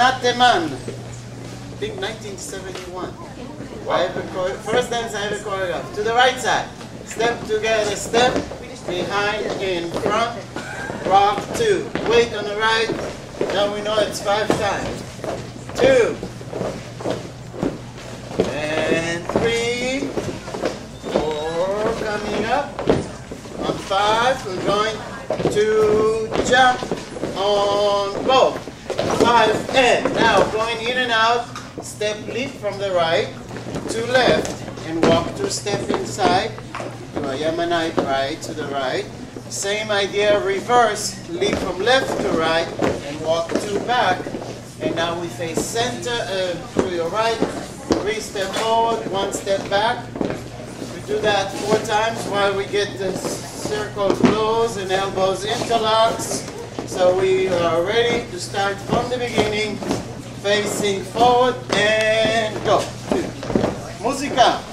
Nateman. I think 1971. I have first dance I have a choreograph. To the right side. Step together, step behind, in front, rock two. Wait on the right. Now we know it's five times. Two. And three. Four. Coming up. On five, we're going to jump on both. Five and now going in and out. Step leap from the right to left and walk two step inside. Do a right to the right. Same idea, reverse, leap from left to right and walk two back. And now we face center uh, to your right. Three step forward, one step back. We do that four times while we get the circle closed and elbows interlocks. So we are ready to start from the beginning, facing forward and go. Musica.